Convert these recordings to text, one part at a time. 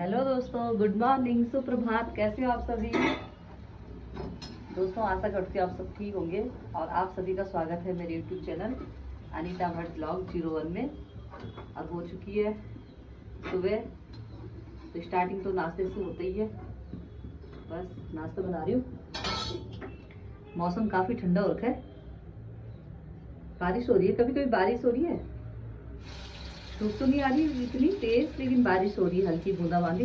Hello दोस्तों, good morning. सुप्रभात, कैसे हो आप सभी? दोस्तों, आशा करती हूँ आप सब ठीक होंगे और आप सभी का स्वागत है मेरे YouTube channel Anita Bhatt blog zero one में। अब हो चुकी है सुबह तो स्टार्टिंग तो नाश्ते से होता ही है। बस, नाश्ता बना रही हूँ। मौसम काफ़ी ठंडा हो रखा है बारिश हो रही है? कभी कभी बारिश हो रही है? धूप तो नहीं आ रही, इतनी तेज, लेकिन बारिश हो रही है, हल्की बूंदाबांदी।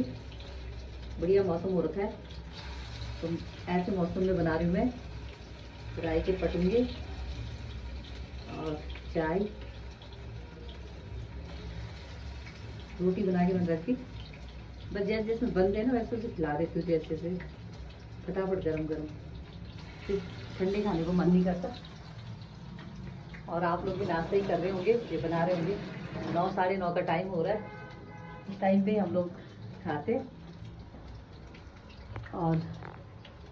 बढ़िया मौसम हो रखा है। तो ऐसे मौसम में बना रही हूँ मैं। राई के पटूँगे और चाय। रोटी बना के मैंने रखी। बस जैसे जैसे बन गए ना, वैसे वैसे खिला देती हूँ, जैसे से फटाफट गरम गरम। फिर ठंडे खाने को मन नहीं करता। और आप लोग भी नाश्ता ही कर रहे होंगे, ये बना रहे होंगे। नौ साढ़े नौ का टाइम हो रहा है। इस टाइम पे हम लोग खाते और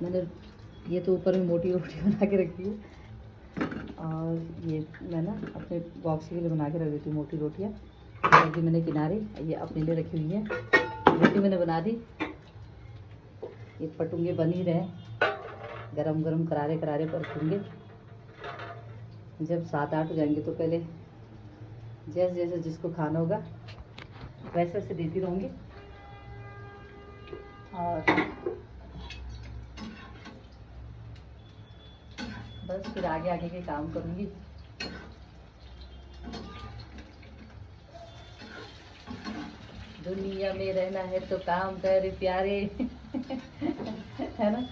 मैंने ये तो ऊपर में मोटी रोटी बना के रखी है। और ये मैं ना अपने बॉक्स के लिए बना के रख देती हूँ मोटी रोटियाँ। और मैंने किनारे, ये अपने लिए रखी हुई है। रोटी मैंने बना दी। ये पटूँगे बन ही रहे गरम गरम करारे करारे पटूँगे जब सात आठ हो जाएँगे तो पहले जैसे जैसे जिसको खाना होगा, वैसे वैसे देती रहूँगी। और बस फिर आगे आगे के काम करूँगी। दुनिया में रहना है तो काम कर, प्यारे। है ना?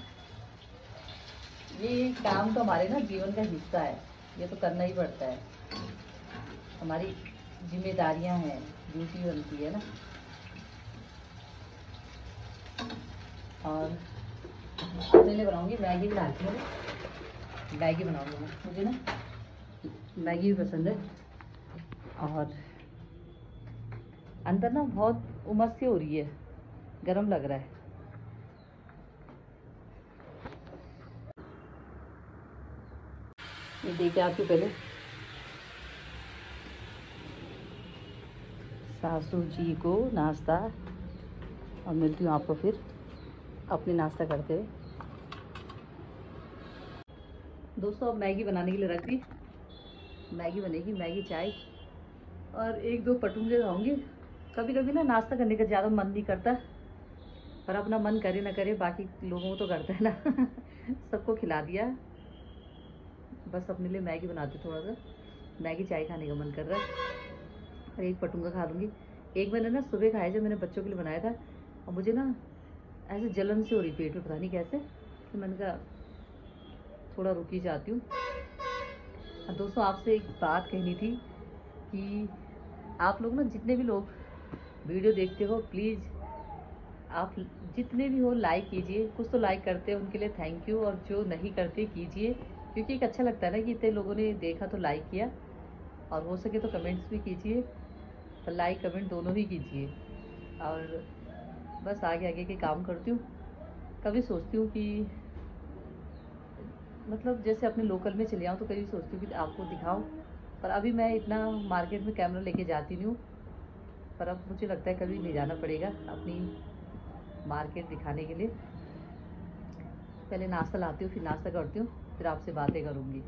ये काम तो हमारे ना जीवन का हिस्सा है, ये तो करना ही पड़ता है। हमारी जिम्मेदारियाँ हैं ड्यूटी बनती है ना। और लिए बनाऊँगी, मैगी बनाती हूँ। मैगी बनाऊँगी मैं, मुझे ना मैगी भी पसंद है। और अंदर ना बहुत उमस सी हो रही है, गर्म लग रहा है। ये देखिए आपके पहले सासू जी को नाश्ता। और मिलती हूँ आपको फिर। अपने नाश्ता करते हुए। दोस्तों, अब मैगी बनाने के लिए रख दी। मैगी बनेगी, मैगी, चाय। और एक दो पटूँगे खाऊँगी। कभी कभी ना नाश्ता करने का ज़्यादा मन नहीं करता। पर अपना मन करे ना करे, बाकी लोगों को तो करता है ना। सबको खिला दिया। बस अपने लिए मैगी बनाती थोड़ा सा। मैगी, चाय खाने का मन कर रहा है। और एक पटूँगा खा लूँगी एक मैंने ना सुबह खाया जब मैंने बच्चों के लिए बनाया था, और मुझे ना ऐसे जलन से हो रही पेट में, पता नहीं कैसे तो मैंने कहा, थोड़ा रुकी जाती हूँ। दोस्तों, आपसे एक बात कहनी थी कि आप लोग ना जितने भी लोग वीडियो देखते हो, प्लीज़ आप जितने भी हो लाइक कीजिए। कुछ तो लाइक करते हैं उनके लिए थैंक यू और जो नहीं करते, कीजिए। क्योंकि एक अच्छा लगता है ना कि इतने लोगों ने देखा तो लाइक किया, और हो सके तो कमेंट्स भी कीजिए। तो लाइक कमेंट दोनों ही कीजिए। और बस आगे आगे के काम करती हूँ। कभी सोचती हूँ कि मतलब जैसे अपने लोकल में चले आऊँ तो कभी सोचती हूँ कि आपको दिखाऊँ। पर अभी मैं इतना मार्केट में कैमरा लेके जाती नहीं हूँ। पर अब मुझे लगता है कभी ले जाना पड़ेगा अपनी मार्केट दिखाने के लिए। पहले नाश्ता लाती हूँ, फिर नाश्ता करती हूँ, फिर आपसे बातें करूँगी।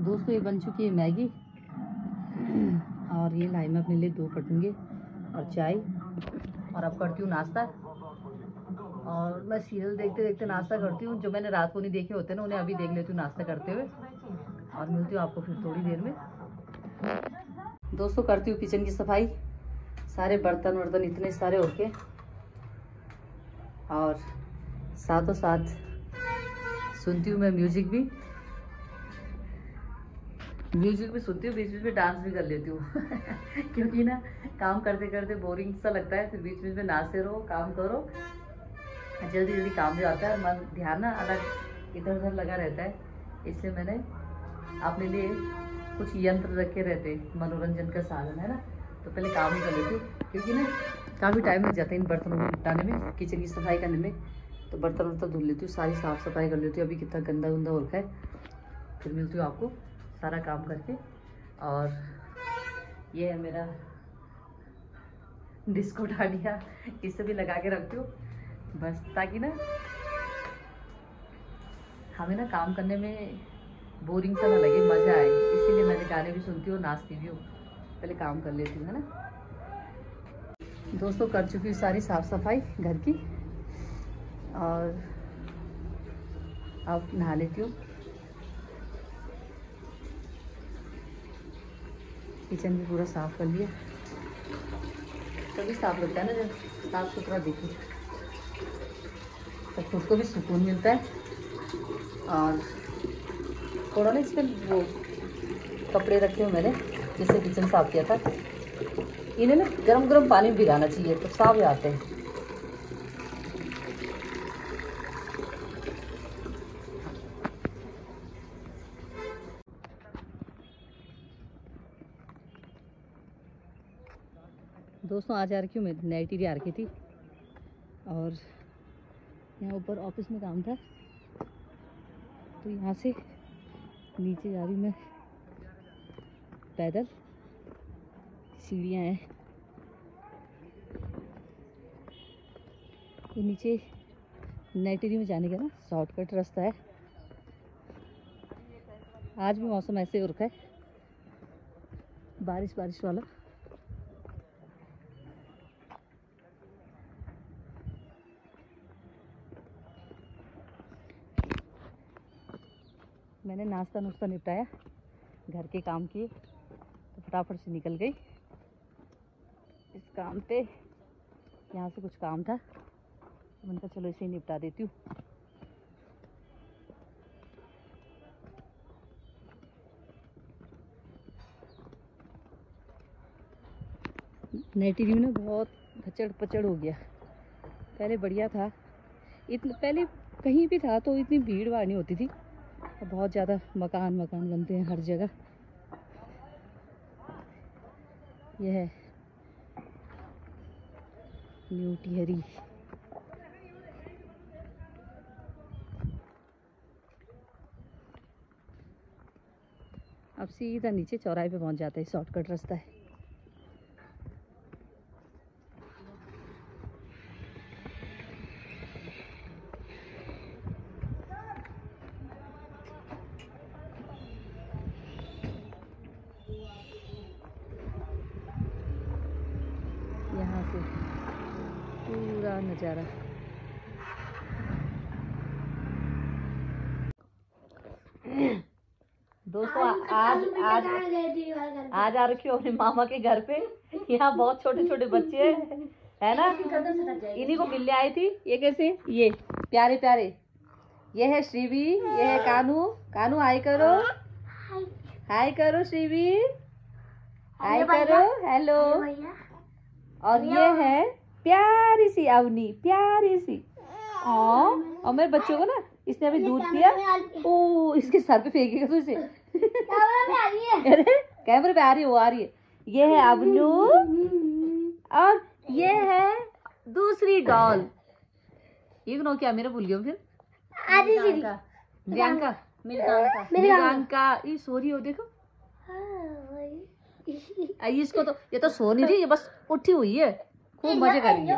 दोस्तों, ये बन चुकी है मैगी। और ये लाई मैं अपने लिए दो कटूँगी और चाय। और अब करती हूँ नाश्ता। और मैं सीरियल देखते देखते नाश्ता करती हूँ। जो मैंने रात को नहीं देखे होते ना, उन्हें अभी देख लेती हूँ नाश्ता करते हुए। और मिलती हूँ आपको फिर थोड़ी देर में। दोस्तों, करती हूँ किचन की सफ़ाई। सारे बर्तन वर्तन इतने सारे होके। और साथों साथ सुनती हूँ मैं म्यूज़िक भी। म्यूज़िक भी सुनती हूँ, बीच बीच में डांस भी कर लेती हूँ। क्योंकि ना, काम करते करते बोरिंग सा लगता है, फिर बीच बीच में नाचते रहो, काम करो। जल्दी जल्दी काम भी आता है मन, ध्यान ना अलग इधर उधर लगा रहता है। इसलिए मैंने अपने लिए कुछ यंत्र रखे रहते मनोरंजन का साधन, है ना? तो पहले काम ही कर लेती हूँ, क्योंकि ना, काफ़ी टाइम लग जाता है इन बर्तनों को निपटाने में किचन की सफ़ाई करने में। तो बर्तन वर्तन धुल लेती हूँ, सारी साफ़ सफ़ाई कर लेती हूँ, अभी कितना गंदा गंदा हो है। फिर मिलती हूँ आपको। सारा काम करके और ये है मेरा डिस्को डालिया। इसे भी लगा के रखती हूँ, बस, ताकि ना हमें ना काम करने में बोरिंग सा ना लगे, मज़ा आए। इसीलिए मैं गाने भी सुनती हूँ, नाचती भी हूँ। पहले काम कर लेती हूँ, है ना? दोस्तों, कर चुकी हूँ सारी साफ़ सफ़ाई घर की और अब नहा लेती हूँ। किचन भी पूरा साफ़ कर लिया। तभी साफ़ लगता है ना जब साफ़ सुथरा देखे। तो खुद को भी सुकून मिलता है। और थोड़ा ना इसमें वो कपड़े रखे हुए मैंने, जिससे किचन साफ़ किया था। इन्हें ना गर्म गर्म पानी में भिगाना चाहिए तो साफ़ आते हैं दोस्तों आज आ रखी हूँ मैं नाइटी आ रखी थी। और यहाँ ऊपर ऑफ़िस में काम था। तो यहाँ से नीचे जा रही मैं। पैदल। सीढ़ियाँ हैं। ये नीचे नाइटेरी में जाने का ना शॉर्टकट रास्ता है। आज भी मौसम ऐसे हो रखा है। बारिश बारिश वाला। मैंने नाश्ता नुश्ता निपटाया, घर के काम किए तो फटाफट से निकल गई। इस काम पे यहाँ से कुछ काम था तो मैंने कहा चलो इसे ही निपटा देती हूँ। नेटिव ना बहुत खचड़ पचड़ हो गया। पहले बढ़िया था। इतने, पहले कहीं भी था तो इतनी भीड़ भाड़ नहीं होती थी। बहुत ज़्यादा मकान मकान बनते हैं हर जगह। यह है न्यू टिहरी। अब सीधा नीचे चौराहे पे पहुँच जाता है शॉर्टकट रास्ता है। पूरा नज़ारा। दोस्तों आज आज आज आ रखी हूँ अपने मामा के घर पे। यहाँ बहुत छोटे छोटे बच्चे हैं। है ना? इन्हीं को मिलने आई थी। ये कैसे? ये प्यारे प्यारे। ये है श्रीवी ये है कानू। कानू हाय करो। हाय। करो श्रीवी। हाय करो। हेलो। और ये है प्यारी सी अवनी प्यारी सी और मेरे बच्चों को ना इसने अभी दूध पिया। ओ इसके सर पे फेंकेगा तो अरे कैमरे पे आ रही है वो आ रही है। ये है अवनू। और ये है दूसरी डॉल। ये नो क्या? मेरा भूल गया फिर। प्रियंका प्रियंका ये सो रही हो। देखो इसको तो ये तो सो नहीं रही ये बस उठी हुई है। खूब मज़े करेंगे।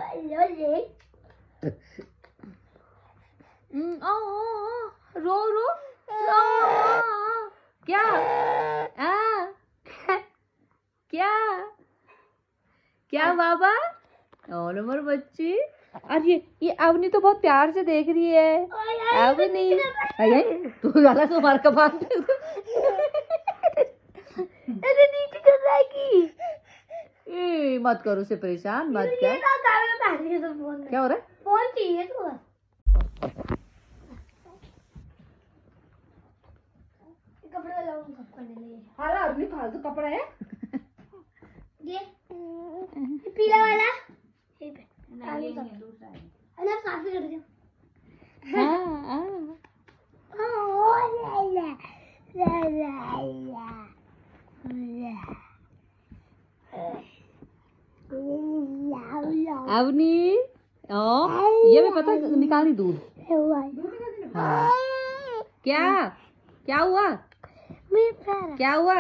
रो रो रो क्या? आ, क्या? क्या बाबा? और उम्र बच्ची? अरे ये अवनी तो बहुत प्यार से देख रही है। अवनी अरे तू वाला तो मार का बात अरे नीचे चल जाएगी ए, मत करो उसे परेशान मत कर क्या? हो रहा है? फ़ोन चाहिए तो फालतू कपड़ा है। ये पीला वाला। है अरे काफ़ी कर दिया हाँ हाँ। अवनी ओ ये भी पता निकाली दूध। हाँ। क्या? क्या हुआ? क्या हुआ?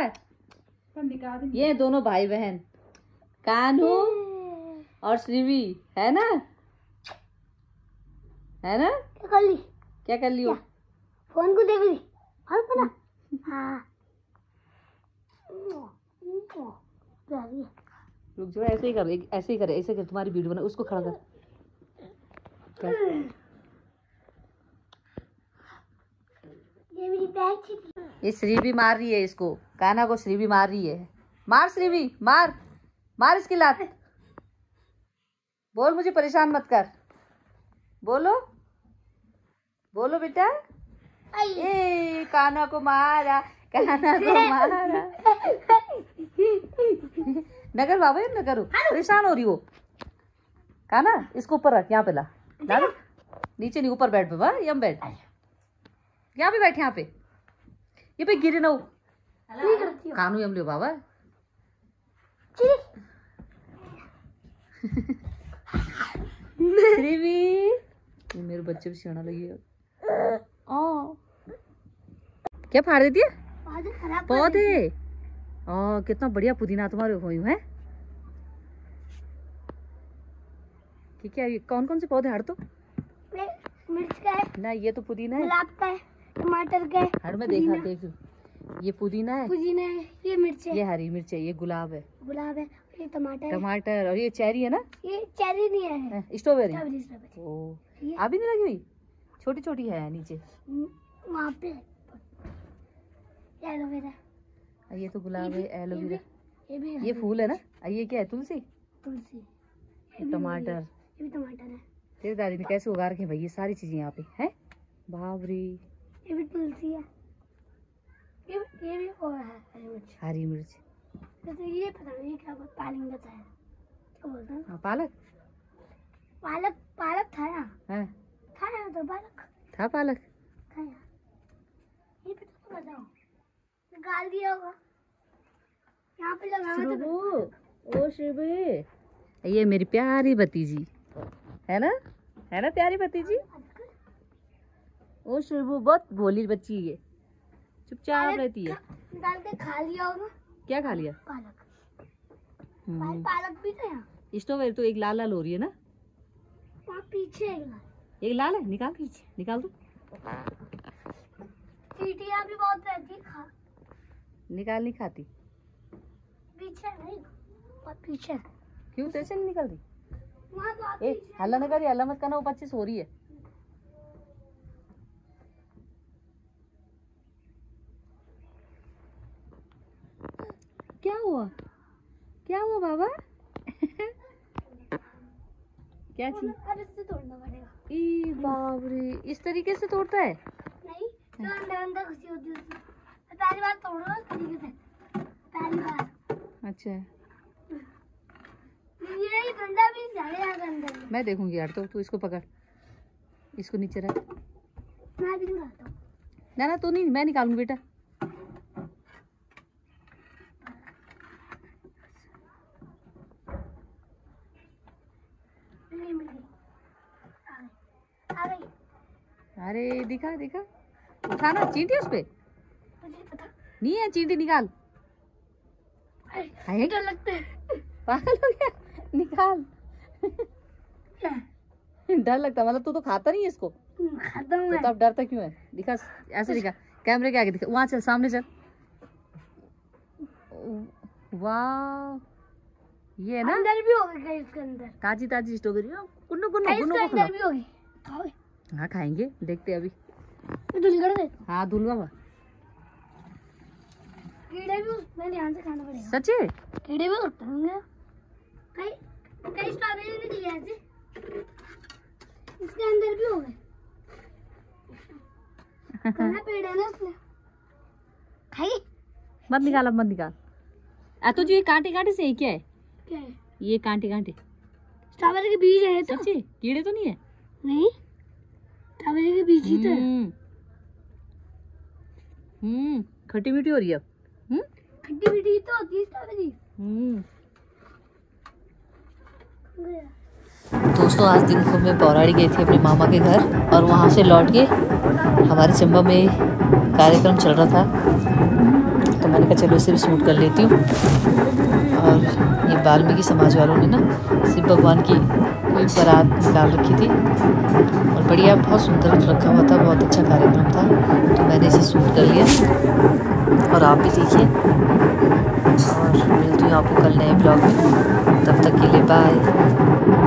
ये दोनों भाई बहन कानू और श्रीवी है ना? है ना? क्या कर ली? क्या कर लियो फ़ोन को देख ली? और पता? है। रुक जाओ ऐसे ही कर ऐसे ही करे ऐसे कर तुम्हारी वीडियो बना उसको खड़ा कर। ये मेरी बैग थी। मार रही है इसको काना को श्रीवी मार रही है। मार श्रीवी मार मार इसकी लात। बोल मुझे परेशान मत कर। बोलो बोलो बेटा। ए काना को मारा काना को मारा। नगर बाबा न करो परेशान हो रही हो। काना इसको ऊपर रख यहाँ पे ला। नीचे नहीं ऊपर बैठ बाबा यम बैठ। यहाँ पे बैठ यहाँ पे। ये पे गिरे ना कानू यम लियो बाबा। ये मेरे बच्चे भी सियाना लगी है। क्या फाड़ देती है? पौधे ओ कितना बढ़िया पुदीना तुम्हारे हुई है। कि क्या ये कौन कौन से पौधे हड़ तो? मिर्च का है ना ये तो पुदीना है। गुलाब का है टमाटर का है हड़ में देखा देख। ये पुदीना है? पुदीना है ये मिर्च है। ये हरी मिर्च है ये गुलाब है। गुलाब है ये टमाटर टमाटर और ये चेरी है ना? ये चेरी नहीं है। हाँ, स्ट्रॉबेरी। ओ अभी नहीं लगी हुई? छोटी छोटी है नीचे। वहाँ पे एलोवेरा और ये तो गुलाब है एलोवेरा ये भी ये फूल है ना? ये क्या है तुलसी? तुलसी। टमाटर। ये भी टमाटर है। तेरी दादी ने कैसे उगा रखे भाई? ये सारी चीज़ें यहाँ पे हैं? बाबरी। ये भी तुलसी है। ये ये भी वो है हरी मिर्च। हरी मिर्च। तो ये पता नहीं क्या पालक है क्या बोलते हैं? हाँ, पालक। पालक पालक था यहाँ हाँ। था यहाँ तो पालक? था पालक? था यहाँ ये तो बताओ निकाल दिया होगा। यहाँ पे लगाना तो ओ श्रुबू ये मेरी प्यारी भतीजी है ना? है ना प्यारी भतीजी? ओ श्रुबू बहुत भोली बच्ची है ये। चुपचाप रहती है। निकाल के खा लिया होगा। क्या खा लिया? पालक। हम्म, पालक भी था यहाँ। स्ट्रॉबेरी तो एक लाल लाल हो रही है ना? वहाँ पीछे एक लाल। एक लाल है? निकाल निकाल दो। चीटियाँ भी बहुत रहती है खा। निकाल नहीं खाती? पीछे नहीं पीछे। क्यों? तेरे से नहीं निकलती? ए हल्ला न करी हल्ला मत करना वो बच्ची सो रही है। क्या हुआ? क्या हुआ बाबा? क्या चीज़? इससे तोड़ना पड़ेगा। ई बाप रे इस तरीके से तोड़ता है? नहीं तो अंदर अंदर घुसी होती है पहली बार तोड़ हूँ तरीके से। पहली बार। अच्छा। ये भी मैं देखूँगी यार तो तू इसको पकड़। इसको नीचे रख। मैं भी निकालता हूँ। ना ना तू नहीं मैं निकालूँगी बेटा। अरे दिखा दिखा। उठाना चींटी उस पे? मुझे पता नहीं है चींटी निकाल। है डर लगता है। पागल हो गया? निकाल। डर लगता मतलब तू तो खाता नहीं है इसको। हम्म, खाता हूँ तो तब डरता क्यों है? दिखा ऐसे दिखा। कैमरे के आगे दिखा। वहाँ चल सामने चल। वाह। ये ना? अंदर भी होगी इसके अंदर? ताजी ताजी स्ट्रॉबेरी। कुन्नू कुन्नू कुन्नू अंदर भी होगी? हाँ खाएँगे। देखते अभी। धुल कर दे। हाँ धुलवा। कीड़े भी उसमें ध्यान से खाना पड़ेगा सच्चे कीड़े भी उठते होंगे। कई कई स्ट्रॉबेरी निकली ऐसे इसके अंदर भी हो गए पेड़ है ना उसमें खाई। मत निकाल अब मत निकाल। आ तो जो ये कांटे कांटे से है क्या है? क्या है? ये कांटे कांटे। स्ट्रॉबेरी के बीज है तो। सच्चे? कीड़े तो नहीं है? नहीं। स्ट्रॉबेरी के बीज ही तो है। हम्म। हम्म, खट्टी मीठी हो रही है अब। खट्टी मीठी तो होती है स्ट्रॉबेरी हम्म। दोस्तों आज दिन को मैं पौराड़ी गई थी अपने मामा के घर और वहाँ से लौट के हमारे चंबा में कार्यक्रम चल रहा था। तो मैंने कहा चलो इसे भी शूट कर लेती हूँ। और ये वाल्मीकि समाज वालों ने ना शिव भगवान की कोई बारात निकाल रखी थी। और बढ़िया बहुत सुंदर रखा हुआ था बहुत अच्छा कार्यक्रम था। तो मैंने इसे सूट कर लिया। और आप भी देखिए। और मिलती हूँ आपको कल नए ब्लॉग में। तब तक के लिए बाय